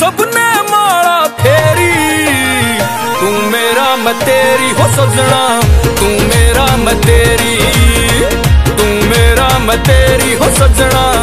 सबने माड़ा फेरी। तू मेरा मैं तेरी, हो सजना, तू मेरा मैं तेरी, तू मेरा मैं तेरी, हो सजना।